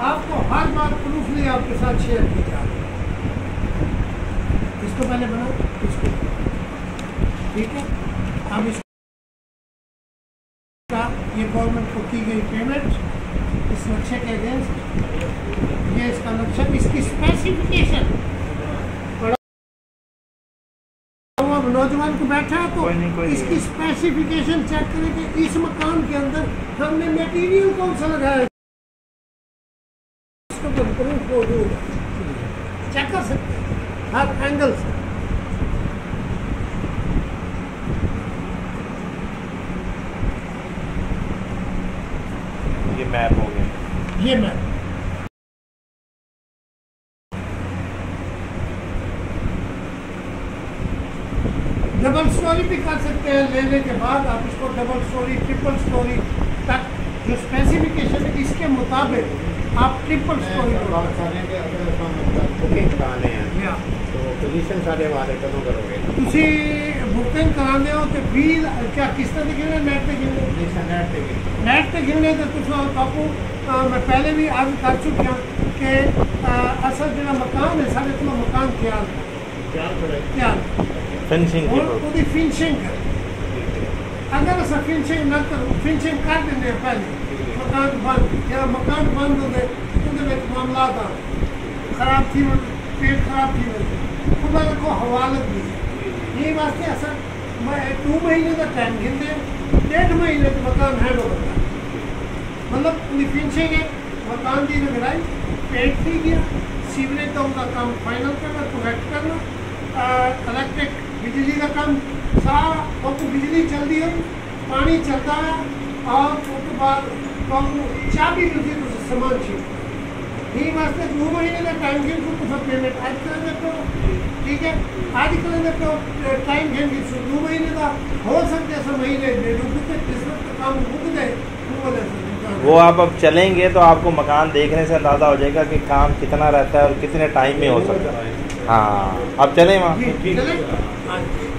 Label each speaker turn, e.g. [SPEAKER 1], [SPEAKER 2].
[SPEAKER 1] आपको हर बात प्रूफली आपके साथ शेयर किया जा रही है। इसको पहले बनाओ इसको। ठीक है? अब इसका ये गवर्नमेंट को की गई पेमेंट इस नक्शे के अगेंस्ट ये इसका नक्शा इसकी स्पेसिफिकेशन नौजवान को बैठा है तो
[SPEAKER 2] कोई नहीं, कोई।
[SPEAKER 1] इसकी स्पेसिफिकेशन चेक करें कि इस मकान के अंदर हमने मटेरियल कौन सा लगाया प्रूफ मौजूद है चेक कर सकते हर एंगल से
[SPEAKER 2] ये मैप हो गया
[SPEAKER 1] ये मैं डबल स्टोरी भी कर सकते हैं, लेने के बाद आप इसको डबल स्टोरी ट्रिपल स्टोरी तक जो स्पेसिफिकेशन है, इसके मुताबिक आप ट्रिपल स्टोरी
[SPEAKER 3] बात करने के अगर हम बुकिंग कराने हैं
[SPEAKER 1] या
[SPEAKER 3] तो पोजीशन सारे वाले कदों करोगे
[SPEAKER 1] ਤੁਸੀਂ ਬੁਕਿੰਗ ਕਰਾਉਂਦੇ ਹੋ ਤੇ ਬਿਲ ਕਿਆ ਕਿਸ ਤਰ੍ਹਾਂ ਦੀ ਗਿਣਨੇ ਨੈਟ ਤੇ ਗਿਣਨੇ
[SPEAKER 3] पोजीशन नेट पे गई
[SPEAKER 1] ਨੈਟ ਤੇ ਗਿਣਨੇ ਤੇ ਤੁਸੀਂ ਬਾਪੂ ਅਹ ਮੈਂ ਪਹਿਲੇ ਵੀ ਅਰਜ਼ ਕਰ ਚੁੱਕਿਆ ਕਿ ਅਹ ਅਸਲ ਜਿਹੜਾ ਮਕਾਨ ਹੈ ਸਾਡੇ ਕੋਲ ਮਕਾਨ ਤਿਆਰ ਹੈ
[SPEAKER 3] क्या पड़ेगा
[SPEAKER 1] ਤਿਆਰ
[SPEAKER 2] फिनिशिंग की
[SPEAKER 1] ਹੁਣ ਉਹਦੀ finishing I'm going to finishing, not finishing card in their pen. मकान बंद या मकान बंद होंगे उनके में मामला था। खराब थी पेट खराब थी खुदा को हवालत दी। ये वास्ते ऐसा मैं दो महीने का टाइम घिनते डेढ़ महीने का मकान हैंड ओवर का। मतलब उनकी फिनिशिंग है मकान की नगराई पेंट नहीं किया सीवरेज का तो उनका काम फाइनल करना कलेक्ट करना इलेक्ट्रिक बिजली का काम सारा पंप बिजली चलती है, पानी चलता है, और उसके बाद पंप भी मिलती है सामान छीन ये वास्ते दो महीने का टाइम घेन खूब सब पेमेंट आज कल देखो तो, ठीक है, आज कल देखो टाइम घेन की दो महीने का हो सकते ऐसा महीने किस्मत का काम रुक जाए, वो बता
[SPEAKER 2] वो आप अब चलेंगे तो आपको मकान देखने से अंदाज़ा हो जाएगा कि काम कितना रहता है और कितने टाइम में हो सकता है। हाँ। अब चले वहाँ?
[SPEAKER 1] चले। हाँ जी।